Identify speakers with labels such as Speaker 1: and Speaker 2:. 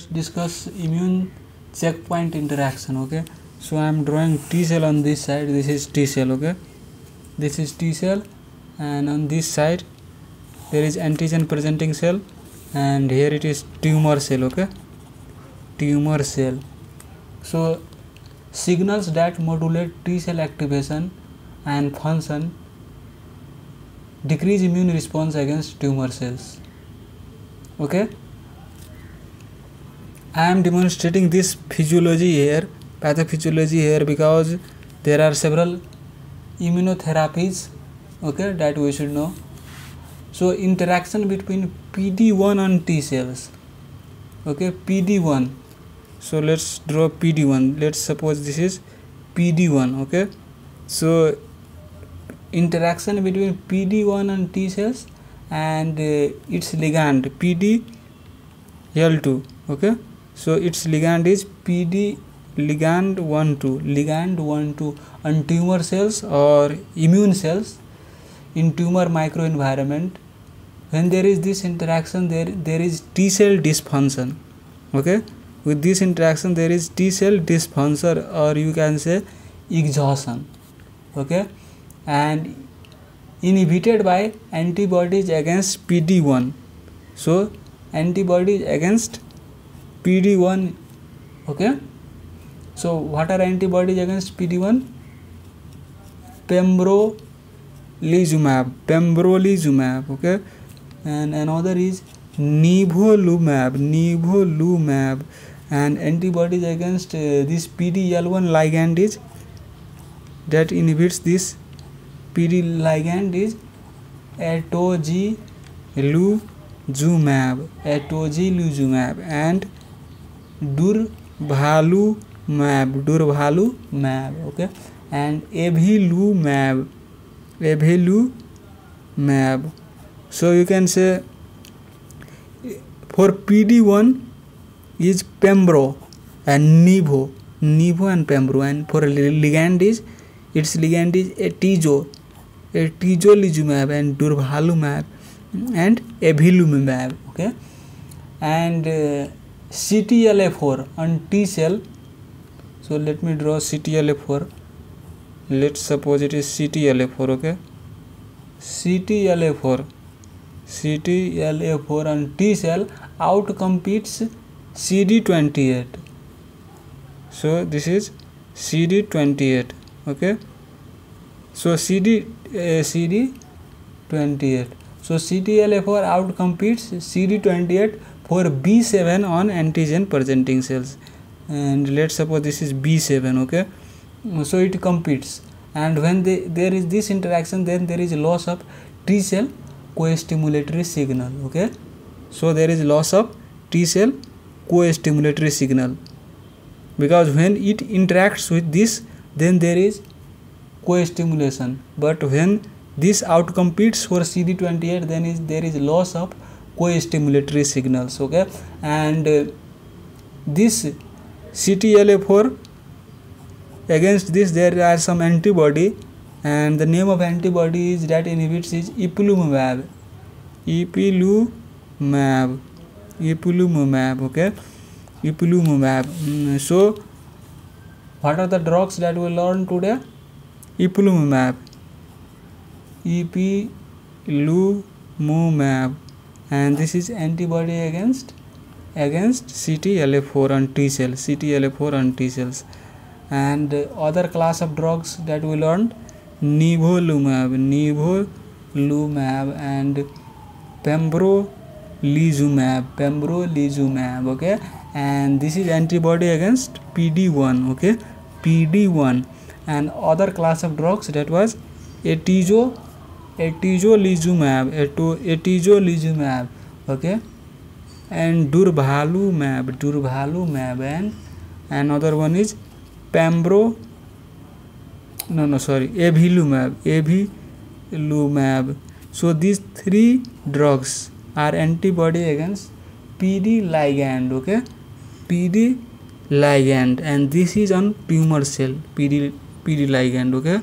Speaker 1: let's discuss immune checkpoint interaction okay? So i am drawing t cell on this side this is t cell okay? This is t cell and on this side there is antigen presenting cell and here it is tumor cell okay? Tumor cell. So signals that modulate t cell activation and function decrease immune response against tumor cells okay I am demonstrating this physiology here, pathophysiology here because there are several immunotherapies okay that we should know. So interaction between PD1 and T cells. Okay, PD1. So let's draw PD1. Let's suppose this is PD1. Okay, so interaction between PD1 and T cells and uh, its ligand PDL2. Okay so its ligand is pd ligand 1 2 ligand 1 2 on tumor cells or immune cells in tumor microenvironment. When there is this interaction there there is t cell dysfunction. Okay? With this interaction there is t cell dysfunction or you can say exhaustion. Okay? And inhibited by antibodies against pd1 so antibodies against PD1 okay so what are antibodies against PD1 pembrolizumab pembrolizumab okay and another is nivolumab nivolumab and antibodies against uh, this PDL1 ligand is that inhibits this PD ligand is atozolizumab atozolizumab and durvalumab durvalumab okay and avelumab avelumab. So you can say for P D one is pembro and nivo nivo and pembro and for ligand is it's ligand is atezo atezolizumab and durvalumab and avelumab okay and CTLA4 and T cell. So let me draw CTLA4 let's suppose it is CTLA4 okay? CTLA4 CTLA4 on T cell out competes CD28 so this is CD28 okay? So CD uh, CD28 so CTLA4 out competes CD28 for B7 on antigen presenting cells. And let's suppose this is B7 okay? So it competes. And when they, there is this interaction then there is loss of T cell co-stimulatory signal okay? So there is loss of T cell co-stimulatory signal. Because when it interacts with this then there is co-stimulation. But when this outcompetes for CD28 then is there is loss of costimulatory signals okay and this C T L A four against this there are some antibody and the name of antibody is that inhibits is ipilimumab ipilimumab ipilimumab okay ipilimumab so what are the drugs that we learn today ipilimumab ipilimumab and this is antibody against against CTLA4 on T cells CTLA4 on T cells. And other class of drugs that we learned nivolumab nivolumab and pembrolizumab pembrolizumab okay? And this is antibody against PD1 okay? PD1 and other class of drugs that was atezolizumab atezo atezolizumab okay and durvalumab durvalumab and and other one is pembro no no sorry avelumab avelumab so this three drugs are antibody against PD ligand okay PD ligand and this is on tumour cell PD PD ligand okay?